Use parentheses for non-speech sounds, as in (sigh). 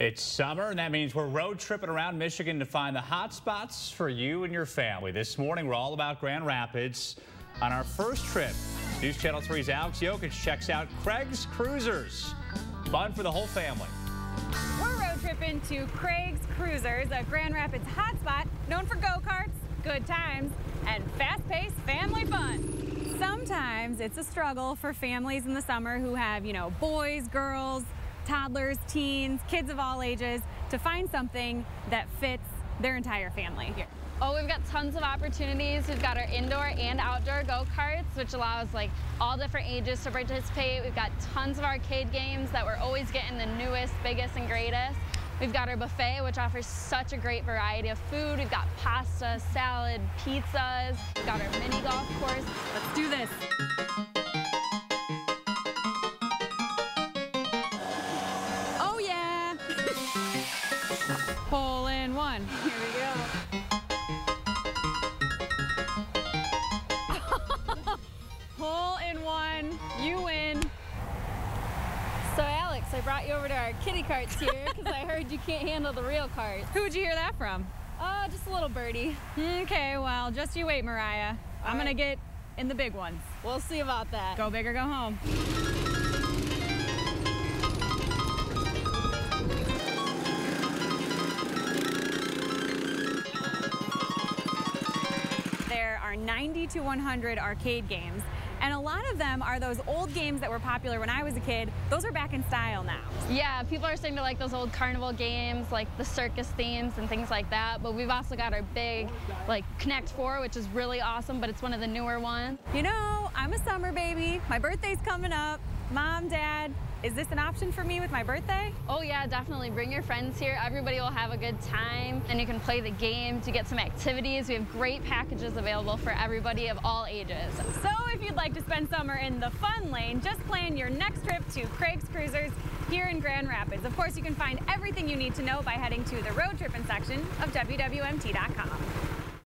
It's summer, and that means we're road tripping around Michigan to find the hot spots for you and your family. This morning, we're all about Grand Rapids. On our first trip, News Channel 3's Alex Jokic checks out Craig's Cruisers. Fun for the whole family. We're road tripping to Craig's Cruisers, a Grand Rapids hotspot known for go-karts, good times, and fast-paced family fun. Sometimes it's a struggle for families in the summer who have, you know, boys, girls, toddlers, teens, kids of all ages to find something that fits their entire family. Here. Oh, we've got tons of opportunities. We've got our indoor and outdoor go-karts, which allows like all different ages to participate. We've got tons of arcade games that we're always getting the newest, biggest, and greatest. We've got our buffet, which offers such a great variety of food. We've got pasta, salad, pizzas. We've got our mini golf course. Let's do this. In one. Here we go. (laughs) Hole in one. You win. So Alex, I brought you over to our kitty karts here because I heard you can't handle the real karts. Who'd you hear that from? Oh, just a little birdie. Okay, well, just you wait, Mariah. All I'm right. gonna get in the big ones. We'll see about that. Go big or go home. Are 90 to 100 arcade games. And a lot of them are those old games that were popular when I was a kid. Those are back in style now. Yeah, people are starting to like those old carnival games, like the circus themes and things like that. But we've also got our big, like Connect 4, which is really awesome, but it's one of the newer ones. You know, I'm a summer baby. My birthday's coming up. Mom, Dad, is this an option for me with my birthday? Oh yeah, definitely. Bring your friends here. Everybody will have a good time and you can play the game to get some activities. We have great packages available for everybody of all ages. So if you'd like to spend summer in the fun lane, just plan your next trip to Craig's Cruisers here in Grand Rapids. Of course, you can find everything you need to know by heading to the road tripping section of WWMT.com.